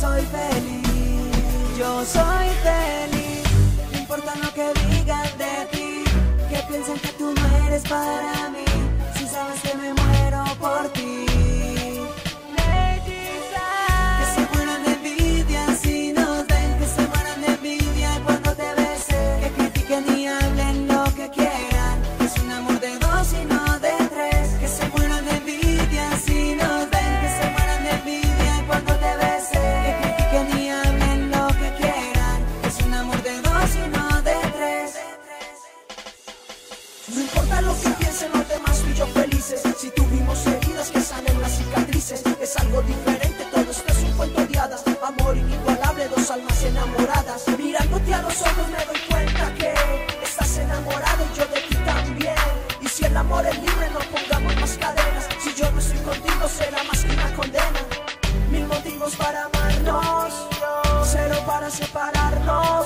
soy feliz. Yo soy feliz, Si tuvimos heridas que sanen las cicatrices, es algo diferente. Todo esto es un cuento de. Amor inigualable, dos almas enamoradas. Mirándote a los ojos me doy cuenta que estás enamorado y yo de ti también. Y si el amor es libre, no pongamos más cadenas. Si yo no estoy contigo, será más que una condena. Mil motivos para amarnos, cero para separarnos.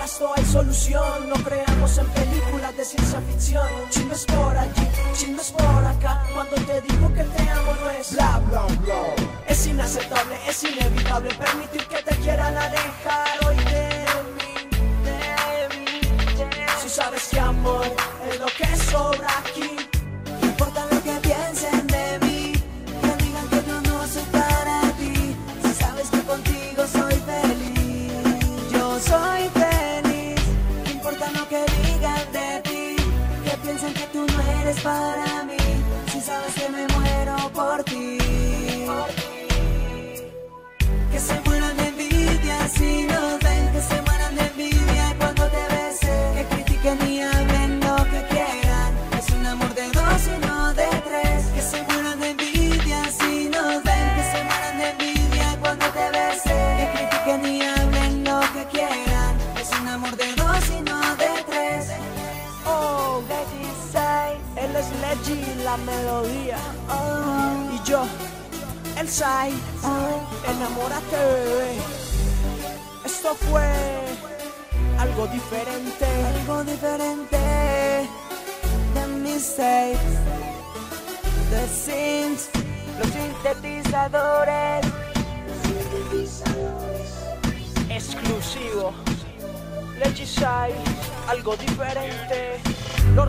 Para esto hay solución. No creamos en películas de ciencia ficción. Chismes por allí, chismes por acá. Cuando te digo que te amo no es bla bla bla. Es inaceptable, es inevitable permitir que te quieran alejar hoy de mí, de mí, de mí. Si sabes que amor Leggy, la melodía. Oh, Y yo, el Sai, enamórate, bebé. Esto fue algo diferente. algo diferente de mistakes, the sins, los sintetizadores. exclusivo. Leggy Sai, algo diferente. Los